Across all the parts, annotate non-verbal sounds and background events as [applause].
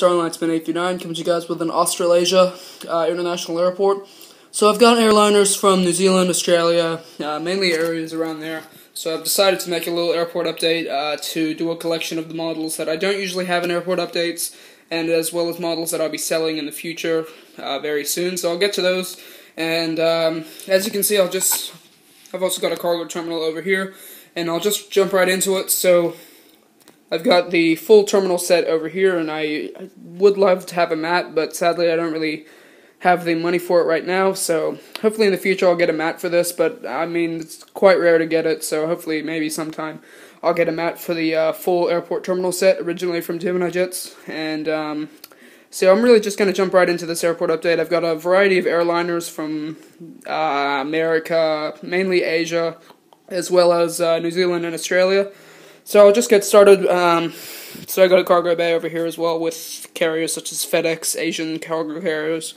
Star Alliance Man 839, coming to you guys with an Australasia uh, International Airport. So I've got airliners from New Zealand, Australia, uh, mainly areas around there. So I've decided to make a little airport update uh, to do a collection of the models that I don't usually have in airport updates, and as well as models that I'll be selling in the future uh, very soon. So I'll get to those, and um, as you can see, I'll just I've also got a cargo terminal over here, and I'll just jump right into it. So I've got the full terminal set over here, and I, would love to have a mat, but sadly I don't really have the money for it right now, so hopefully in the future I'll get a mat for this, but I mean, it's quite rare to get it, so hopefully maybe sometime I'll get a mat for the uh, full airport terminal set, originally from Gemini Jets, and um, so I'm really just going to jump right into this airport update. I've got a variety of airliners from uh, America, mainly Asia, as well as uh, New Zealand and Australia. So I'll just get started. Um, so I got a cargo bay over here as well with carriers such as FedEx, Asian cargo carriers.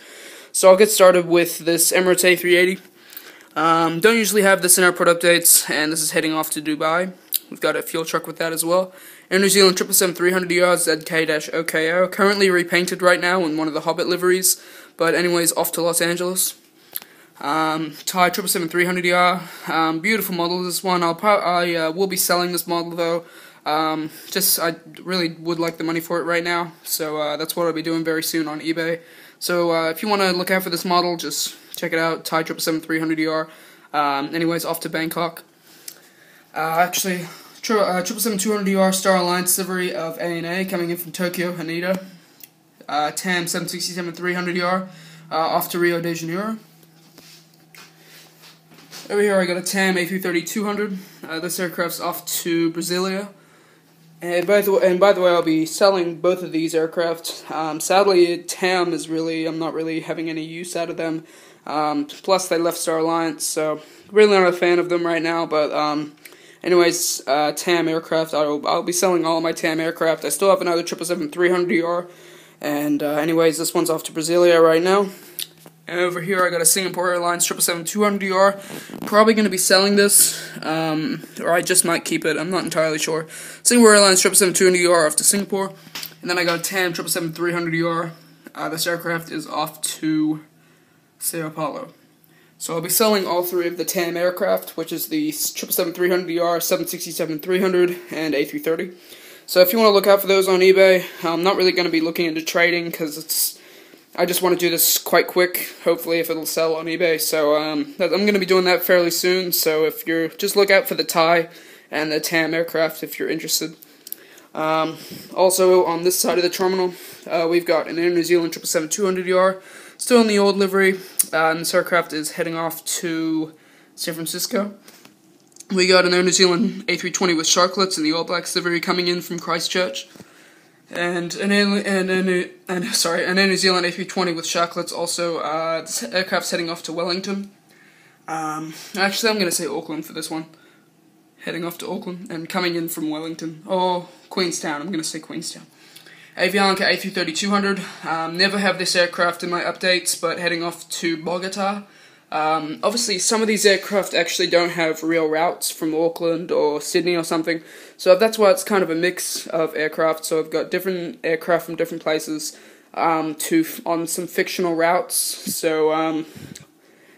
So I'll get started with this Emirates A380. Um, don't usually have this in airport updates, and this is heading off to Dubai. We've got a fuel truck with that as well. Air New Zealand 777-300ER ZK-OKO, currently repainted right now in one of the Hobbit liveries, but anyways, off to Los Angeles. Um, Thai 777-300ER, um, beautiful model this one. I'll I uh, will be selling this model though. Um, just I really would like the money for it right now, so uh, that's what I'll be doing very soon on eBay. So uh, if you want to look out for this model, just check it out. Thai 777-300ER. Um, anyways, off to Bangkok. Uh, actually, uh, 777-200ER Star Alliance delivery of ANA coming in from Tokyo, Haneda. Uh, TAM 767-300ER uh, off to Rio de Janeiro. Over here I got a TAM A330-200. Uh, this aircraft's off to Brasilia. And by the way, and by the way, I'll be selling both of these aircraft. Um, sadly, TAM is really I'm not really having any use out of them. Um, plus, they left Star Alliance, so really not a fan of them right now. But um, anyways, uh, TAM aircraft. I'll I'll be selling all my TAM aircraft. I still have another 777-300ER. And uh, anyways, this one's off to Brasilia right now. And over here I got a Singapore Airlines 777-200ER. Probably going to be selling this, um, or I just might keep it. I'm not entirely sure. Singapore Airlines 777-200ER off to Singapore. And then I got a TAM 777-300ER. Uh, this aircraft is off to Sao Paulo. So I'll be selling all three of the TAM aircraft, which is the 777-300ER, 767-300, and A330. So if you want to look out for those on eBay, I'm not really going to be looking into trading because it's I just want to do this quite quick, hopefully if it'll sell on eBay, so um, I'm going to be doing that fairly soon, so if you're, just look out for the Thai and the TAM aircraft if you're interested. Um, also, on this side of the terminal, uh, we've got an Air New Zealand 777-200ER, still in the old livery, uh, and this aircraft is heading off to San Francisco. We got an Air New Zealand A320 with Sharklets in the All Blacks livery coming in from Christchurch and an and an, and sorry, an Air New Zealand A320 with Sharklets also. Uh, this aircraft's heading off to Wellington. Um, actually, I'm going to say Auckland for this one. Heading off to Auckland and coming in from Wellington or Queenstown. I'm going to say Queenstown. Avianca A330-200. Um, never have this aircraft in my updates, but heading off to Bogota. Um, obviously, some of these aircraft actually don't have real routes from Auckland or Sydney or something, so that's why it's kind of a mix of aircraft. So I've got different aircraft from different places um, to on some fictional routes. So, um,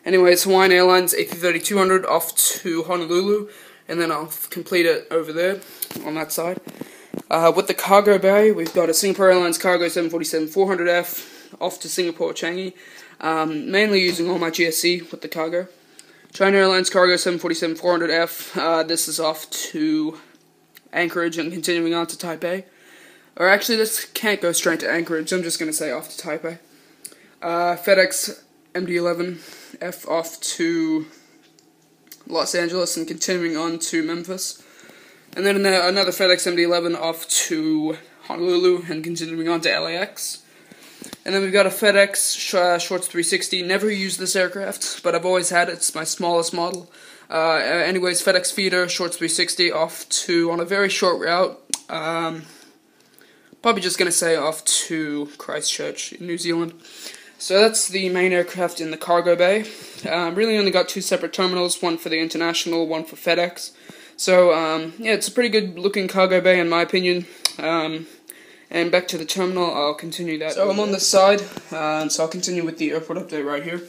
anyways, Hawaiian Airlines A330-200 off to Honolulu, and then I'll complete it over there on that side. Uh, with the cargo bay, we've got a Singapore Airlines Cargo 747-400F off to Singapore Changi, um, mainly using all my GSE with the cargo. China Airlines Cargo 747-400F, uh, this is off to Anchorage and continuing on to Taipei. Or actually, this can't go straight to Anchorage, I'm just going to say off to Taipei. Uh, FedEx MD-11F off to Los Angeles and continuing on to Memphis. And then another FedEx MD-11 off to Honolulu and continuing on to LAX. And then we've got a FedEx uh, Shorts 360. Never used this aircraft, but I've always had it. It's my smallest model. Uh, anyways, FedEx Feeder Shorts 360 off to on a very short route. Um, probably just gonna say off to Christchurch in New Zealand. So that's the main aircraft in the cargo bay. Um, really only got two separate terminals, one for the international, one for FedEx. So um, yeah, it's a pretty good looking cargo bay in my opinion. Um, And back to the terminal, I'll continue that. So I'm on the side, uh, so I'll continue with the airport update right here.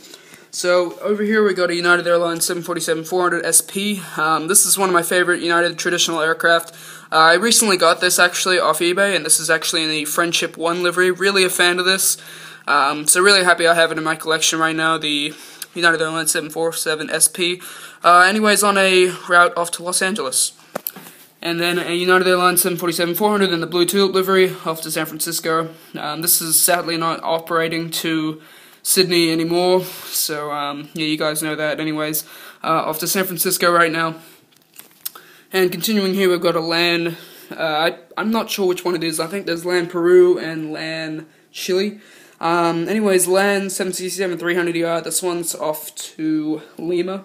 So over here we got a United Airlines 747-400 SP. Um, this is one of my favorite United traditional aircraft. Uh, I recently got this actually off eBay, and this is actually in the Friendship 1 livery. Really a fan of this. Um, so really happy I have it in my collection right now, the United Airlines 747 SP. Uh, anyways, on a route off to Los Angeles. And then a United Airlines 747-400 in the Blue Tulip livery off to San Francisco. Um, this is sadly not operating to Sydney anymore. So, um, yeah, you guys know that anyways. Uh, off to San Francisco right now. And continuing here, we've got a LAN. Uh, I, I'm not sure which one it is. I think there's LAN Peru and LAN Chile. Um, anyways, LAN 767-300ER. This one's off to Lima.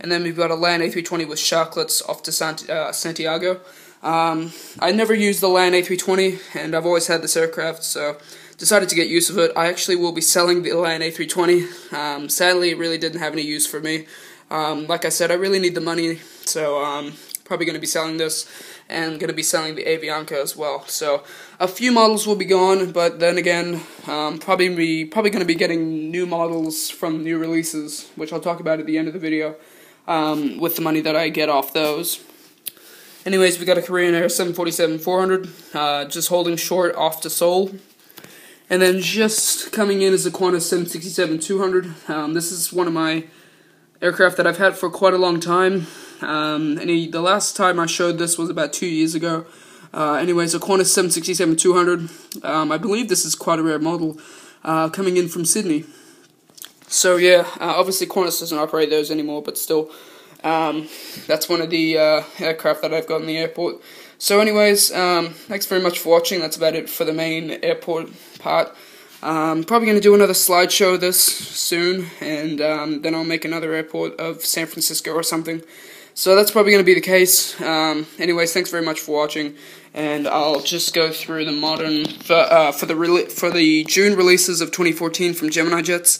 And then we've got a LAN A320 with Sharklets off to Sant uh, Santiago. Um, I never used the LAN A320, and I've always had this aircraft, so decided to get use of it. I actually will be selling the LAN A320. Um, sadly, it really didn't have any use for me. Um, like I said, I really need the money, so um, probably going to be selling this and going to be selling the Avianca as well. So a few models will be gone, but then again, um, probably be probably going to be getting new models from new releases, which I'll talk about at the end of the video, um, with the money that I get off those. Anyways, we got a Korean Air 747-400, uh, just holding short off to Seoul. And then just coming in is a Qantas 767-200. Um, this is one of my aircraft that I've had for quite a long time. Um, and the last time I showed this was about two years ago. Uh, anyways, a Qantas 767-200. Um, I believe this is quite a rare model uh, coming in from Sydney. So yeah, uh, obviously Qantas doesn't operate those anymore, but still, um, that's one of the uh, aircraft that I've got in the airport. So anyways, um, thanks very much for watching. That's about it for the main airport part. Um, probably going to do another slideshow of this soon, and um, then I'll make another airport of San Francisco or something. So that's probably going to be the case. Um, anyways, thanks very much for watching, and I'll just go through the modern for, uh, for the for the June releases of 2014 from Gemini Jets.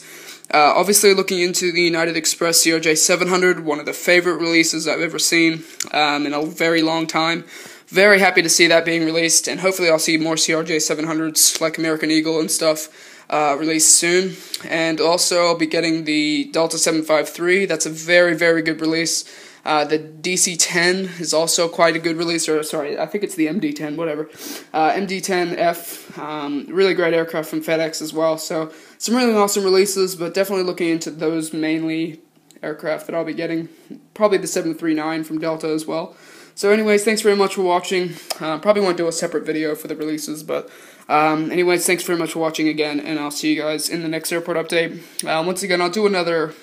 Uh, obviously, looking into the United Express CRJ 700, one of the favorite releases I've ever seen um, in a very long time. Very happy to see that being released, and hopefully I'll see more CRJ 700s like American Eagle and stuff uh, released soon. And also I'll be getting the Delta 753. That's a very, very good release. Uh, the DC-10 is also quite a good release, or sorry, I think it's the MD-10, whatever. Uh, MD-10F, um, really great aircraft from FedEx as well. So some really awesome releases, but definitely looking into those mainly aircraft that I'll be getting. Probably the 739 from Delta as well. So anyways, thanks very much for watching. Uh, probably won't do a separate video for the releases, but um, anyways, thanks very much for watching again, and I'll see you guys in the next airport update. Uh, once again, I'll do another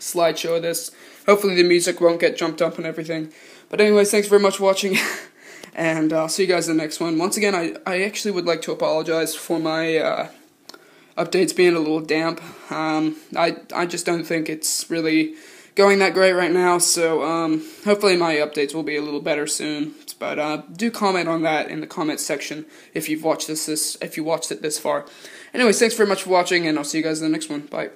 slideshow of this. Hopefully the music won't get jumped up and everything. But anyways, thanks very much for watching, [laughs] and I'll see you guys in the next one. Once again, I, I actually would like to apologize for my uh, updates being a little damp. Um, I, I just don't think it's really going that great right now, so um, hopefully my updates will be a little better soon. But uh, do comment on that in the comments section if you've watched this, this if you watched it this far. Anyways, thanks very much for watching, and I'll see you guys in the next one. Bye.